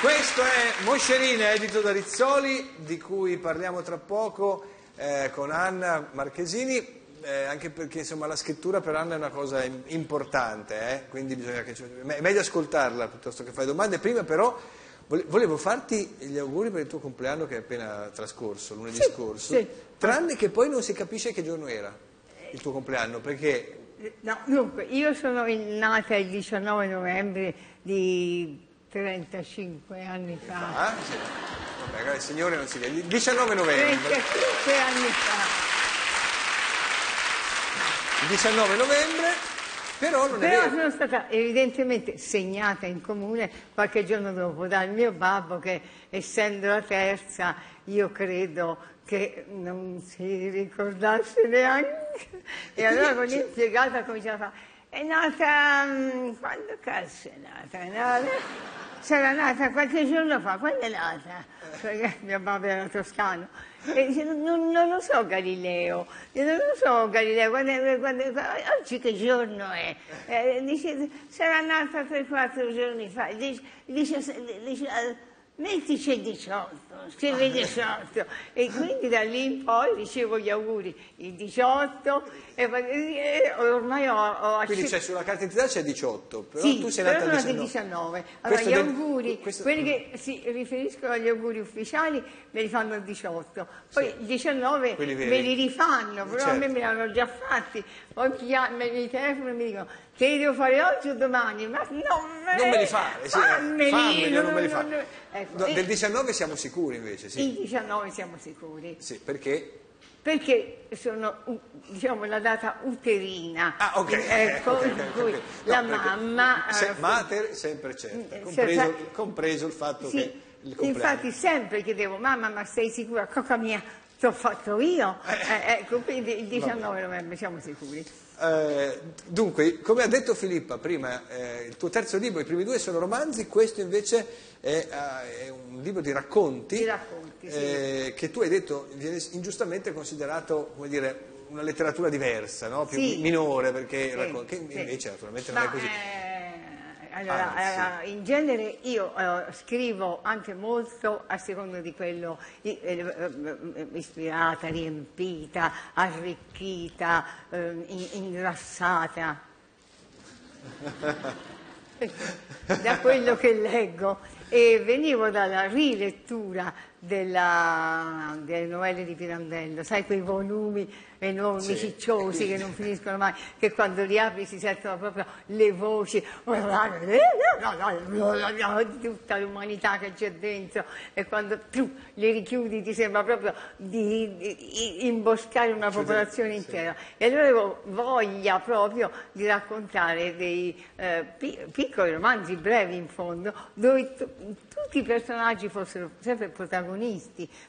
questo è Moscerina, edito da Rizzoli, di cui parliamo tra poco eh, con Anna Marchesini. eh, anche perché insomma la scrittura per Anna è una cosa im- importante, eh, quindi bisogna che è meglio ascoltarla piuttosto che fare domande. Prima però vole- volevo farti gli auguri per il tuo compleanno che è appena trascorso, lunedì scorso, sì. tranne che poi non si capisce che giorno era il tuo compleanno, perché No, dunque, io sono nata il 19 novembre di 35 anni fa. Ah, sì. Vabbè, il signore non si vede. Il 19 novembre. 35 anni fa. Il 19 novembre, però non è Però vero. sono stata evidentemente segnata in comune qualche giorno dopo dal mio babbo che essendo la terza io credo che non si ricordasse neanche. E allora con l'impiegata cominciava a fare, è nata, mm, quando cazzo è nata? È nata? Sarà nata qualche giorno fa, quando è nata? Perché mio babbo era toscano. E dice, non, non lo so Galileo, Io non lo so Galileo, quando quando oggi che giorno è? Eh, dice, sarà nata 3-4 giorni fa, dice, dice, dice, eh, mettici il 18, scrive il 18 e quindi da lì in poi ricevo gli auguri il 18 e, poi- e ormai ho, ho Quindi c'è sulla carta d'identità c'è 18, però sì, tu sei nata al sono nata 19. il 19. Allora Questo gli del- auguri, questo- quelli che si riferiscono agli auguri ufficiali me li fanno il 18, poi il 19 Quelli veri. me li rifanno, però a me Certo. me li hanno già fatti, poi mi chiam- me li telefonano e mi dicono te li devo fare oggi o domani, ma non me, Non me li fare, sì, fammeli, fammeli, non me li non- fare. ecco, No, e del 19 siamo sicuri invece, sì. il 19 siamo sicuri, Sì, perché? perché sono diciamo la data uterina, Ah, ok. ecco, ok, in ok, cui ok. la No, perché mamma... se- eh, mater sempre certo, Mm, compreso, compreso il fatto Sì, che infatti sempre chiedevo, mamma ma sei sicura? Coca mia, t'ho fatto io? Eh, ecco, quindi il 19 novembre siamo sicuri. Eh, dunque, come ha detto Filippa prima, eh, il tuo terzo libro, i primi due sono romanzi, questo invece è, eh, è un libro di racconti, Di racconti, sì. eh, che tu hai detto viene ingiustamente considerato come dire, una letteratura diversa, no? più Sì. minore, perché Sì, raccon- che invece naturalmente Ma, non è così. Eh, allora, Anzi. eh, in genere io eh, scrivo anche molto a seconda di quello i- eh, eh, ispirata, riempita, arricchita, eh, in- ingrassata. da quello che leggo e venivo dalla rilettura della- delle novelle di Pirandello, sai quei volumi enormi, Sì. cicciosi che non finiscono mai, che quando li apri si sentono proprio le voci di tutta l'umanità che c'è dentro e quando tu li richiudi ti sembra proprio di, di- imboscare una popolazione intera. E allora avevo voglia proprio di raccontare dei eh, pi- piccoli romanzi brevi in fondo dove tu- tutti i personaggi fossero sempre protagonisti,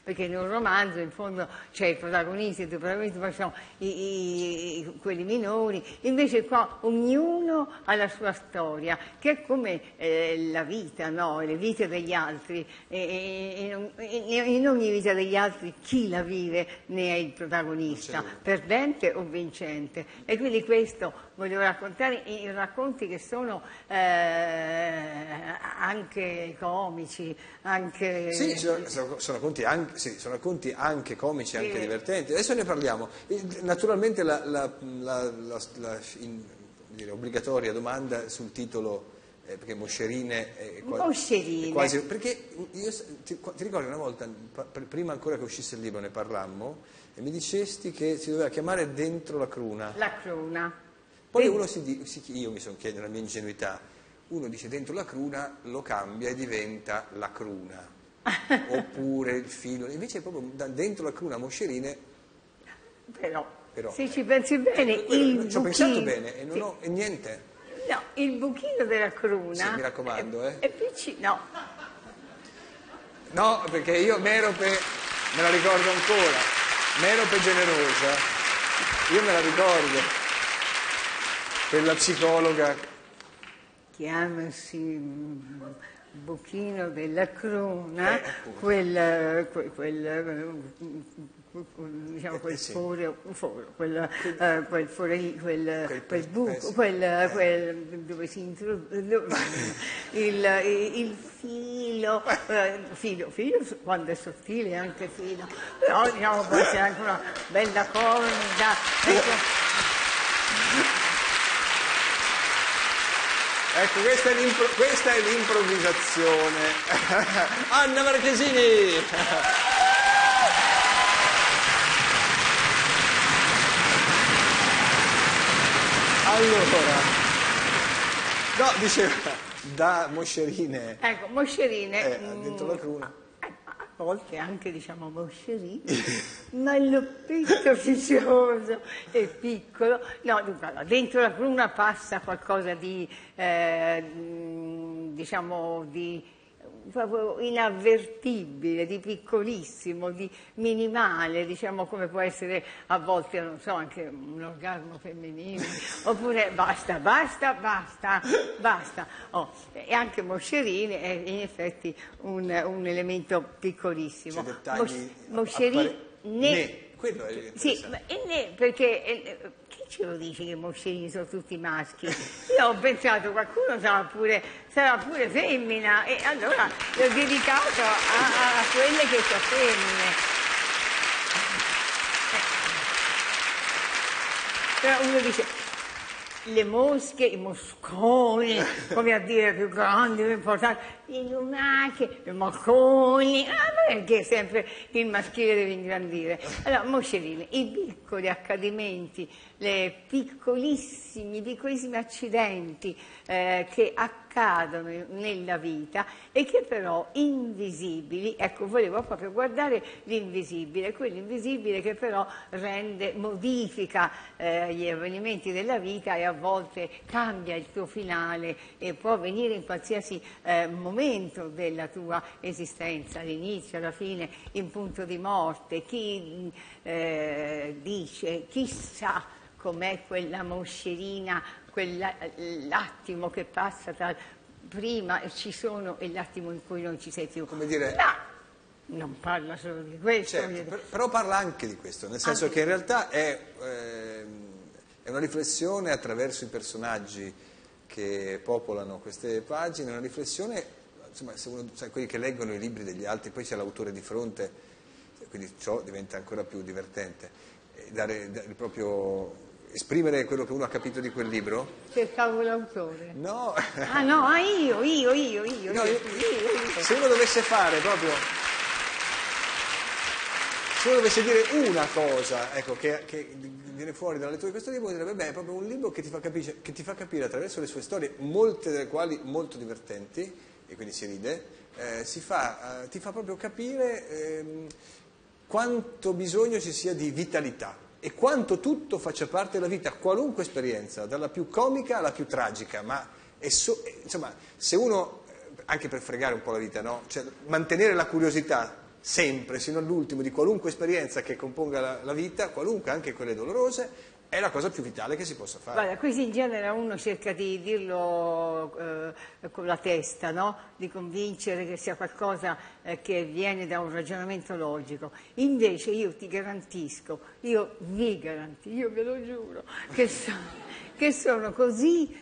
perché in un romanzo in fondo c'è il protagonista, i due protagonisti, poi sono i- i- quelli minori, invece qua ognuno ha la sua storia, che è come eh, la vita, no? le vite degli altri, e, e- in ogni vita degli altri chi la vive ne è il protagonista, perdente o vincente. E quindi questo voglio raccontare in racconti che sono eh, anche comici, anche... Sì, sono, sono- sono racconti anche, sì, sono racconti anche comici, anche Sì. divertenti. Adesso ne parliamo. Naturalmente la, la- la- la- in- dire, obbligatoria domanda sul titolo, eh, perché Moscerine è, qua- Moscerine. è quasi... Perché io, ti, ti ricordi una volta, prima ancora che uscisse il libro, ne parlammo, e mi dicesti che si doveva chiamare Dentro la cruna. La cruna. Poi uno si dice, io mi sono chiesto nella mia ingenuità, uno dice dentro la cruna, lo cambia e diventa la cruna, oppure il filo, invece è proprio dentro la cruna Moscerine, Però, Però, se ci pensi bene, il quello- ci ho pensato bene e non sì. ho e niente. No, il buchino della cruna... Sì, mi raccomando, è, eh. È piccino, no, No, perché io Merope me la ricordo ancora, Merope generosa, io me la ricordo, quella psicologa, chiamasi buchino della cruna, Eh, quel, que- quel, mm, diciamo quel Eh, sì. foro, foro, quel, eh, quel, fore- quel- Quel- quel buco, eh, quel, Eh. quel dove si introduce il, il filo, eh, filo, filo quando è sottile anche filo, però diciamo può essere anche una bella corda. Ecco. Questa è, l'impro- questa è l'improvvisazione. Anna Marchesini! Allora, no, diceva, da moscerine Ecco, moscerine. eh, mm, dentro la cruna. Volte anche diciamo moscerine, ma il loppetto fissioso e piccolo, no, dunque, allora, dentro la cruna passa qualcosa di, eh, diciamo, di proprio inavvertibile, di piccolissimo, di minimale, diciamo come può essere a volte, non so, anche un orgasmo femminile, oppure basta, basta, basta, basta. Oh, e anche Moscerini è in effetti un, un elemento piccolissimo. Mos- Moscerini, ne, quello è sì, ma- e ne- perché eh, chi ce lo dice che i moscerini sono tutti maschi? Io ho pensato qualcuno sarà pure, sarà pure femmina e allora l'ho dedicato a, a- a quelle che sono femmine. Eh. Però uno dice le mosche, i mosconi, come a dire più grandi, più importanti, le lumache, i mocconi, ah, perché sempre il maschile deve ingrandire? Allora, moscerine, i piccoli accadimenti, le piccolissimi, piccolissimi accidenti eh, che accadono nella vita e che però invisibili, ecco, volevo proprio guardare l'invisibile, quell'invisibile che però rende, modifica eh, gli avvenimenti della vita e a volte cambia il tuo finale e può avvenire in qualsiasi eh, momento della tua esistenza, all'inizio, alla fine, in punto di morte. Chi eh, dice, chissà com'è quella moscerina, quell'attimo che passa tra prima ci sono e l'attimo in cui non ci sei più. Come dire- Ma non parla solo di questo. Certo, però parla anche di questo, nel senso Anche che in realtà è, ehm, è una riflessione attraverso i personaggi che popolano queste pagine, una riflessione, insomma, se uno, sai, quelli che leggono i libri degli altri, poi c'è l'autore di fronte, quindi ciò diventa ancora più divertente. E Dare, dare proprio, esprimere quello che uno ha capito di quel libro? Cercavo l'autore. No, Ah no, ah, io, io, io, io, No, io, io- se uno dovesse fare proprio se uno dovesse dire una cosa ecco, che, che viene fuori dalla lettura di questo libro direbbe beh è proprio un libro che ti, fa capire, che ti fa capire attraverso le sue storie molte delle quali molto divertenti e quindi si ride eh, si fa, eh, ti fa proprio capire ehm, quanto bisogno ci sia di vitalità e quanto tutto faccia parte della vita, qualunque esperienza, dalla più comica alla più tragica, ma so- insomma, se uno, eh, anche per fregare un po' la vita, no? Cioè, mantenere la curiosità sempre, sino all'ultimo, di qualunque esperienza che componga la, la vita, qualunque, anche quelle dolorose, è la cosa più vitale che si possa fare. Guarda, così in genere uno cerca di dirlo eh, con la testa, no? di convincere che sia qualcosa eh, che viene da un ragionamento logico. Invece io ti garantisco, io vi garantisco, io ve lo giuro, che, so- che sono così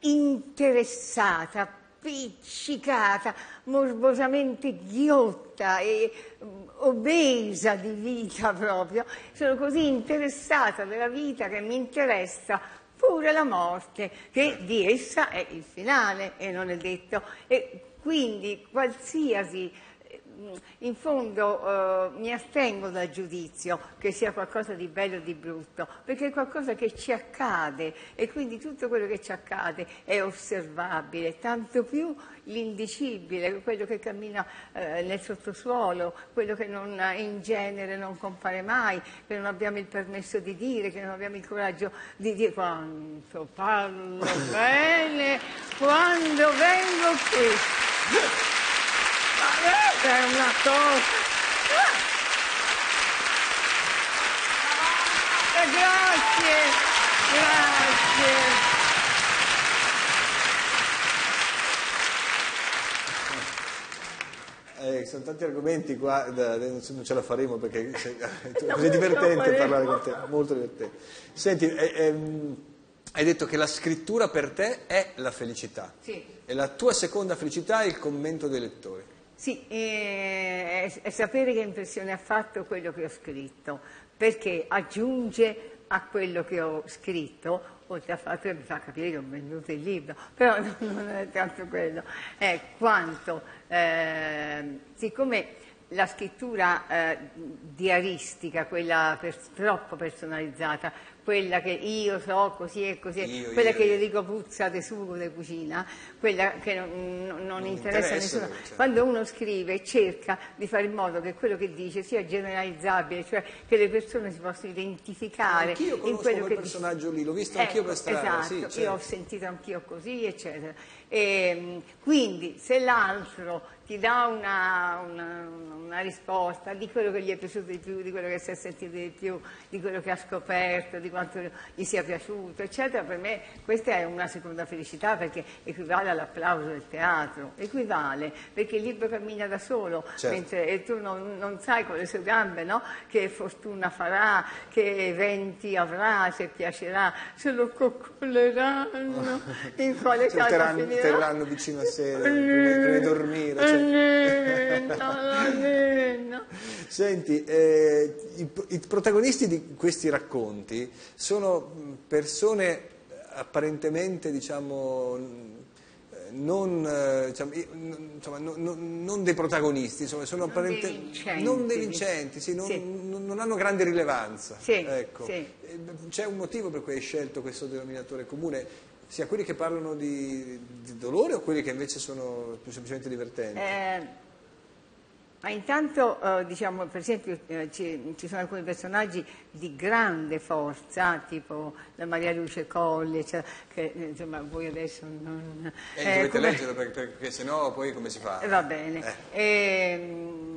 interessata, appiccicata, morbosamente ghiotta e mm, obesa di vita proprio, sono così interessata della vita che mi interessa pure la morte, che di essa è il finale e non è detto. E quindi qualsiasi in fondo eh, mi astengo dal giudizio che sia qualcosa di bello o di brutto, perché è qualcosa che ci accade e quindi tutto quello che ci accade è osservabile, tanto più l'indicibile, quello che cammina eh, nel sottosuolo, quello che non, in genere non compare mai, che non abbiamo il permesso di dire, che non abbiamo il coraggio di dire quanto parlo bene quando vengo qui. È una cosa. Ah! Grazie, grazie. Eh, sono tanti argomenti qua, da, non ce la faremo perché è così divertente parlare con te, molto divertente. Senti, eh, ehm, hai detto che la scrittura per te è la felicità. Sì. E la tua seconda felicità è il commento dei lettori. Sì, è, è sapere che impressione ha fatto quello che ho scritto, perché aggiunge a quello che ho scritto, oltre al fatto che mi fa capire che ho venduto il libro, però non è tanto quello, è quanto, eh, siccome la scrittura eh, diaristica, quella per, troppo personalizzata, quella che io so così e così, io, quella io, che io dico puzza di sugo di cucina, quella che non, non, non interessa a nessuno. Cioè. Quando uno scrive cerca di fare in modo che quello che dice sia generalizzabile, cioè che le persone si possano identificare in quello quel personaggio lì, l'ho visto ecco, anch'io per strada. Esatto, sì, certo. io ho sentito anch'io così, eccetera. E, ehm, quindi se l'altro ti dà una, una, una, risposta di quello che gli è piaciuto di più, di quello che si è sentito di più, di quello che ha scoperto, di quanto gli sia piaciuto, eccetera. Per me questa è una seconda felicità perché equivale all'applauso del teatro, equivale perché il libro cammina da solo, certo. mentre e tu non, non, sai con le sue gambe no? che fortuna farà, che eventi avrà, se piacerà, se lo coccoleranno, in quale casa finirà. Terranno vicino a sé di dormire. Cioè Senti, eh, i, i, protagonisti di questi racconti sono persone apparentemente, diciamo, non, diciamo, insomma, non, non, dei protagonisti, insomma, sono non apparentemente non dei vincenti, sì, non, sì. non, hanno grande rilevanza. Sì, ecco. sì. C'è un motivo per cui hai scelto questo denominatore comune? Sia quelli che parlano di, di, dolore o quelli che invece sono più semplicemente divertenti? Eh, ma intanto, eh, diciamo, per esempio, eh, ci, ci, sono alcuni personaggi di grande forza, tipo la Maria Luce Colle, cioè, che insomma voi adesso non... Eh, dovete come... leggerlo perché, perché sennò poi come si fa? Eh, va bene. Eh.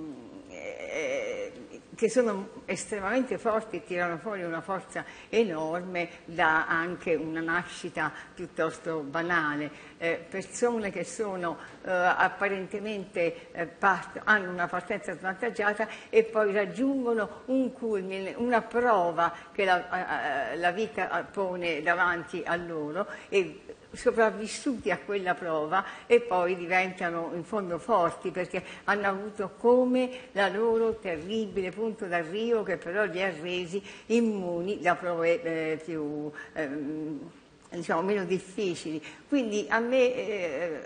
Che sono estremamente forti e tirano fuori una forza enorme da anche una nascita piuttosto banale. Eh, persone che sono eh, apparentemente eh, part- hanno una partenza svantaggiata e poi raggiungono un culmine, una prova che la, eh, la vita pone davanti a loro e sopravvissuti a quella prova e poi diventano in fondo forti perché hanno avuto come la loro terribile punto d'arrivo che però li ha resi immuni da prove eh, più ehm, diciamo meno difficili. Quindi a me eh,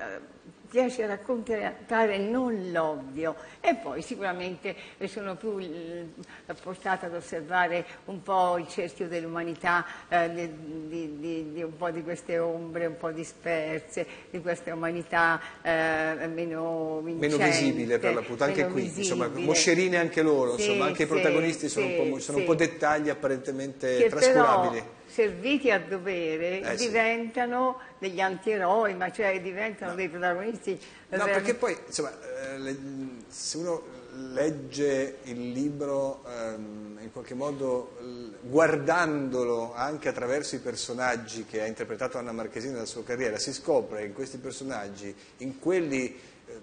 piace raccontare non l'ovvio e poi sicuramente sono più portata ad osservare un po' il cerchio dell'umanità, eh, di, di, di, un po' di queste ombre un po' disperse, di questa umanità eh, meno Meno visibile per l'appunto, anche qui, visibile. insomma, moscerine anche loro, sì, insomma, anche sì, i protagonisti sono, sì, un, po', sono un po' dettagli apparentemente che trascurabili. Però, serviti a dovere eh, diventano sì. degli antieroi, ma cioè diventano no. dei protagonisti. No, perché poi insomma, eh, le, se uno legge il libro ehm, in qualche modo guardandolo anche attraverso i personaggi che ha interpretato Anna Marchesini nella sua carriera, si scopre in questi personaggi, in quelli, eh,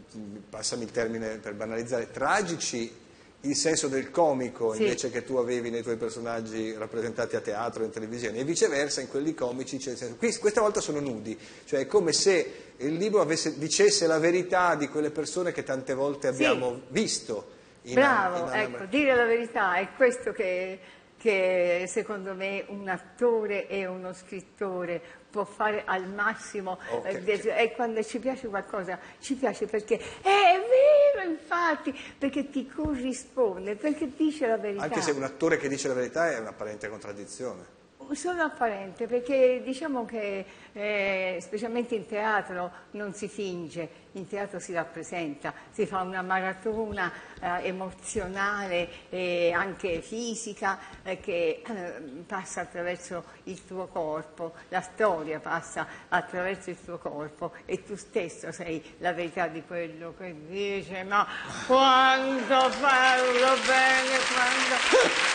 passami il termine per banalizzare, tragici il senso del comico sì. invece che tu avevi nei tuoi personaggi rappresentati a teatro e in televisione e viceversa in quelli comici c'è il senso. Qui, questa volta sono nudi, cioè è come se il libro avesse, dicesse la verità di quelle persone che tante volte abbiamo sì. visto. In Bravo, in ecco, dire la verità è questo che, che secondo me un attore e uno scrittore può fare al massimo okay. eh, e quando ci piace qualcosa ci piace perché è vero infatti perché ti corrisponde perché dice la verità. Anche se un attore che dice la verità è un'apparente contraddizione Solo apparente, perché diciamo che eh, specialmente in teatro non si finge, in teatro si rappresenta, si fa una maratona eh, emozionale e anche fisica eh, che eh, passa attraverso il tuo corpo, la storia passa attraverso il tuo corpo e tu stesso sei la verità di quello che dice, ma quando parlo bene, quando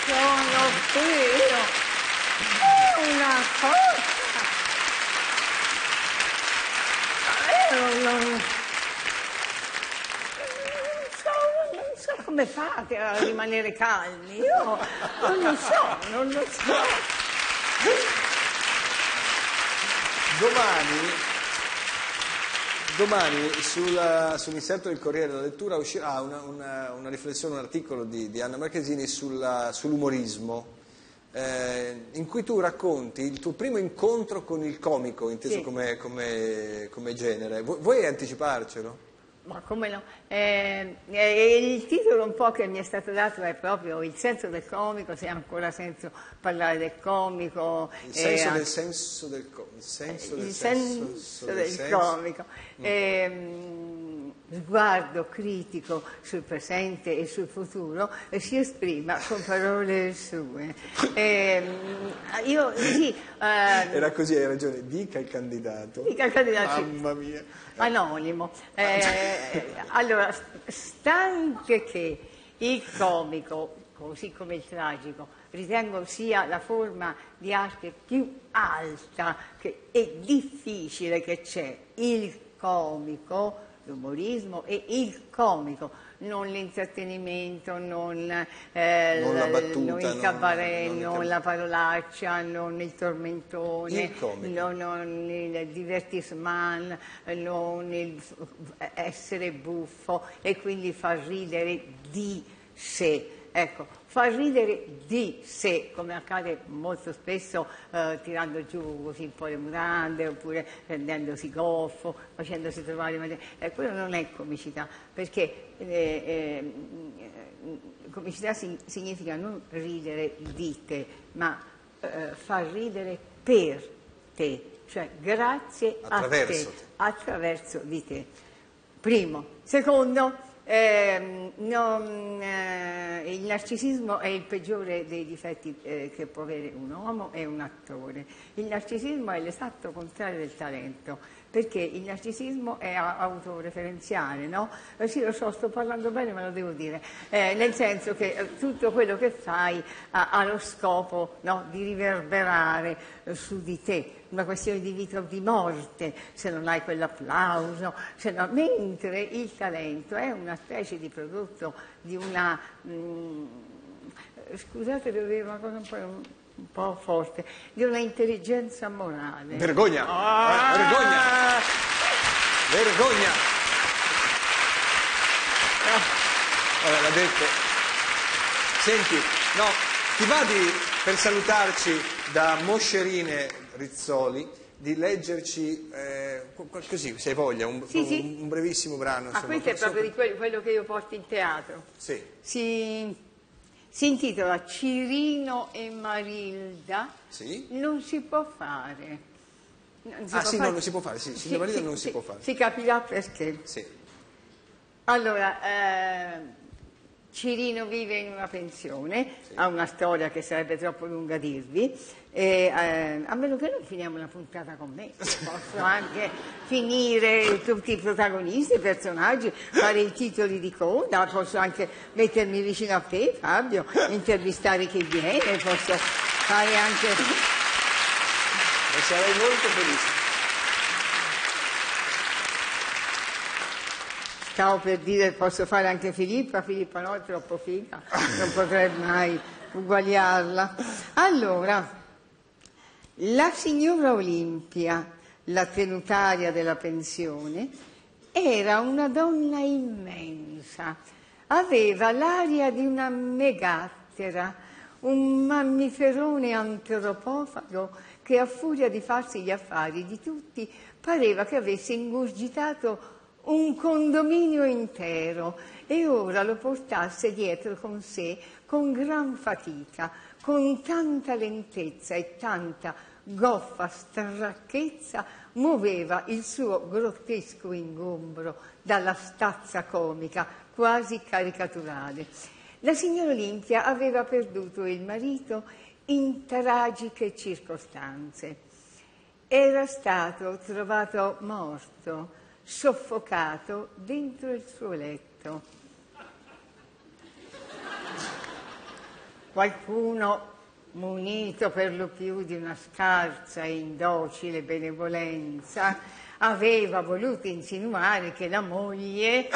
sono qui una cosa. Io non, non so come fate a rimanere calmi? Io non lo so, non lo so. Domani, domani sulla- sull'inserto del Corriere della Lettura uscirà una, una- una riflessione, un articolo di, di Anna Marchesini sulla- sull'umorismo, eh, in cui tu racconti il tuo primo incontro con il comico, inteso Sì. come, come- come genere. Vu- vuoi anticiparcelo? Ma come no? Eh, eh, il titolo un po' che mi è stato dato è proprio il senso del comico, se ha ancora senso parlare del comico. Il eh, senso a- del senso del co- il senso del senso, senso del del senso. comico. Ehm, sguardo critico sul presente e sul futuro e si esprima con parole sue. Ehm, io sì, eh, Era così, hai ragione, dica il candidato. Dica il candidato. Mamma mia. Anonimo. Eh, allora, stante che il comico, così come il tragico, ritengo sia la forma di arte più alta che- e difficile che c'è, il comico, l'umorismo e il comico, non l'intrattenimento, non, eh, Non la battuta, non il non- cabaret, non non cab- la parolaccia, non il tormentone, Il non, non il divertissement, non il essere buffo e quindi far ridere di sé. Ecco, far ridere di sé, come accade molto spesso eh, tirando giù così un po' le mutande oppure rendendosi goffo, facendosi trovare. eh, quello non è comicità, perché eh, eh, comicità si- significa non ridere di te, ma eh, far ridere per te, cioè grazie Attraverso a te, te. attraverso di te. Primo. Secondo, ehm, non, eh, il narcisismo è il peggiore dei difetti eh, che può avere un uomo e un attore. Il narcisismo è l'esatto contrario del talento, perché il narcisismo è autoreferenziale, no? Eh, sì, lo so, sto parlando bene, ma lo devo dire, Eh, nel senso che eh, tutto quello che fai ha, ha lo scopo no, di riverberare eh, su di te, una questione di vita o di morte, se non hai quell'applauso, se no- mentre il talento è una specie di prodotto di una... mm, scusate, devo dire una cosa un po', un po' forte, di una intelligenza morale. Vergogna! Ah! Eh, vergogna! Vergogna! Vabbè, l'ha detto. Senti, no, ti va di, per salutarci da Moscerine Rizzoli, di leggerci, eh, così, se hai voglia, un, Sì, sì. un- un brevissimo brano. Ah, insomma, questo è proprio di quello, quello che io porto in teatro. Sì. Si, si intitola Cirino e Marilda. Sì? Non si può fare. Non si Ah, sì, fare. no, non si può fare, sì, Cirino e Marilda non si può fare. Si capirà perché. Sì. Allora, eh, Cirino vive in una pensione, ha una storia che sarebbe troppo lunga dirvi, e, eh, a meno che non finiamo la puntata con me, posso anche finire tutti i protagonisti, i personaggi, fare i titoli di coda, posso anche mettermi vicino a te Fabio, intervistare chi viene, posso fare anche... Ne sarei molto felice. Stavo per dire posso fare anche Filippa, Filippa no, è troppo figa, non potrei mai uguagliarla. Allora, la signora Olimpia, la tenutaria della pensione, era una donna immensa, aveva l'aria di una megattera, un mammiferone antropofago che a furia di farsi gli affari di tutti pareva che avesse ingurgitato un condominio intero e ora lo portasse dietro con sé con gran fatica, con tanta lentezza e tanta goffa stracchezza muoveva il suo grottesco ingombro dalla stazza comica quasi caricaturale. La signora Olimpia aveva perduto il marito in tragiche circostanze. Era stato trovato morto, soffocato dentro il suo letto. Qualcuno, munito per lo più di una scarsa e indocile benevolenza, aveva voluto insinuare che la moglie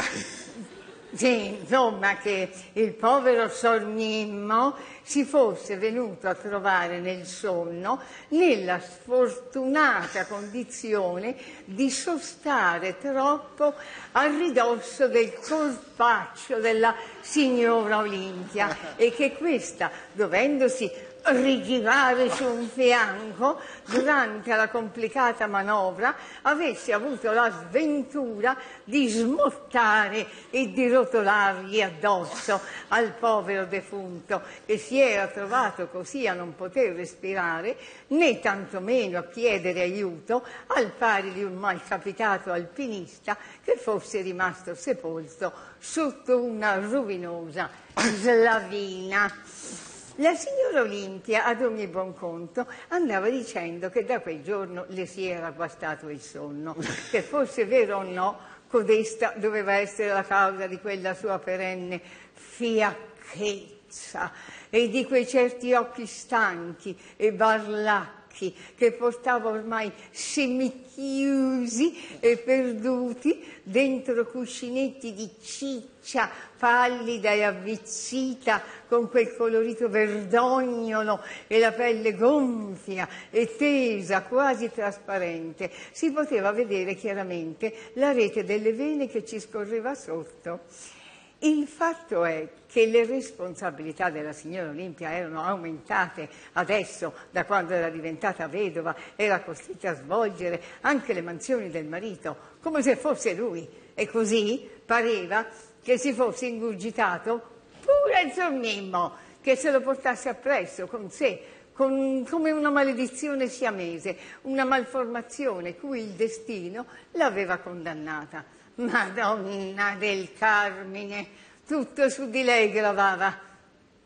Sì, insomma, che il povero Sormimmo si fosse venuto a trovare nel sonno nella sfortunata condizione di sostare troppo a ridosso del colpaccio della signora Olimpia e che questa, dovendosi rigirare su un fianco durante la complicata manovra avesse avuto la sventura di smottare e di rotolargli addosso al povero defunto che si era trovato così a non poter respirare né tantomeno a chiedere aiuto al pari di un malcapitato alpinista che fosse rimasto sepolto sotto una rovinosa slavina. La signora Olimpia, ad ogni buon conto, andava dicendo che da quel giorno le si era guastato il sonno, che fosse vero o no, codesta doveva essere la causa di quella sua perenne fiacchezza e di quei certi occhi stanchi e barlacchi occhi che portava ormai semichiusi e perduti dentro cuscinetti di ciccia pallida e avvizzita con quel colorito verdognolo e la pelle gonfia e tesa, quasi trasparente. Si poteva vedere chiaramente la rete delle vene che ci scorreva sotto. Il fatto è che le responsabilità della signora Olimpia erano aumentate adesso, da quando era diventata vedova, era costretta a svolgere anche le mansioni del marito, come se fosse lui. E così pareva che si fosse ingurgitato pure il suo Mimmo, che se lo portasse appresso con sé, con, come una maledizione siamese, una malformazione cui il destino l'aveva condannata. Madonna del Carmine, tutto su di lei gravava.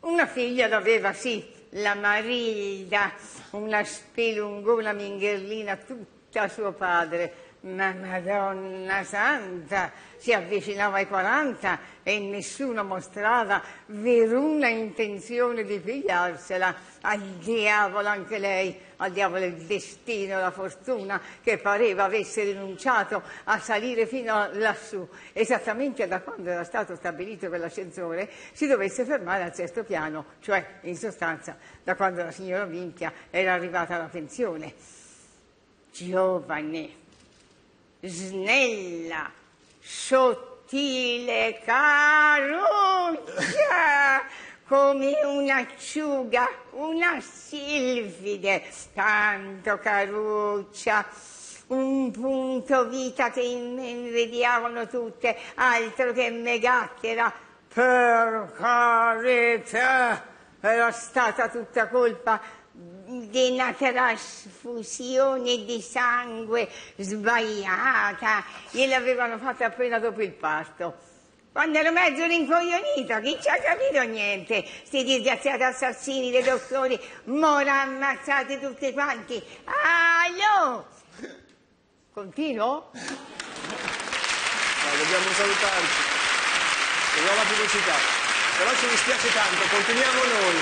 Una figlia l'aveva, sì, la Marilda, una spelungona mingherlina tutta suo padre, ma Madonna Santa si avvicinava ai 40 e nessuno mostrava veruna intenzione di pigliarsela. Al diavolo anche lei, al diavolo il destino, la fortuna che pareva avesse rinunciato a salire fino lassù, esattamente da quando era stato stabilito che l'ascensore si dovesse fermare al sesto piano, cioè in sostanza da quando la signora Vintia era arrivata alla pensione. Giovane, snella, sottile, caruccia, come un'acciuga, una silfide, tanto caruccia, un punto vita che invidiavano tutte, altro che megattera, per carità, era stata tutta colpa di una trasfusione di sangue sbagliata, gliel'avevano fatta appena dopo il parto. Quando ero mezzo rincoglionito, chi ci ha capito niente? Sti disgraziati assassini dei dottori, mora ammazzati tutti quanti. Allo! Continuo? No, dobbiamo salutarci. Dobbiamo la pubblicità. Però ci dispiace tanto, continuiamo noi,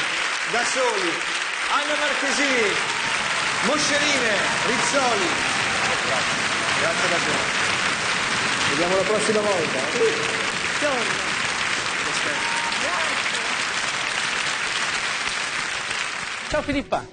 da soli. Anna Marchesini, Moscerine, Rizzoli. Grazie, davvero. Vediamo la prossima volta. Ciao Filippa.